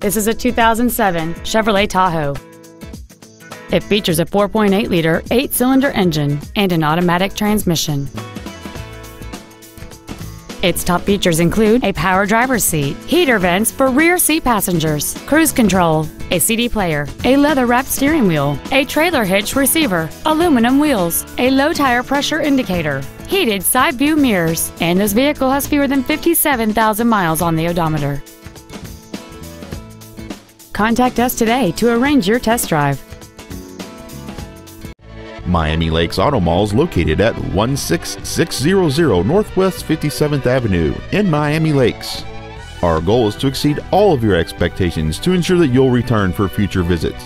This is a 2007 Chevrolet Tahoe. It features a 4.8-liter eight-cylinder engine and an automatic transmission. Its top features include a power driver's seat, heater vents for rear seat passengers, cruise control, a CD player, a leather-wrapped steering wheel, a trailer hitch receiver, aluminum wheels, a low tire pressure indicator, heated side view mirrors, and this vehicle has fewer than 57,000 miles on the odometer. Contact us today to arrange your test drive. Miami Lakes Auto Mall is located at 16600 Northwest 57th Avenue in Miami Lakes. Our goal is to exceed all of your expectations to ensure that you'll return for future visits.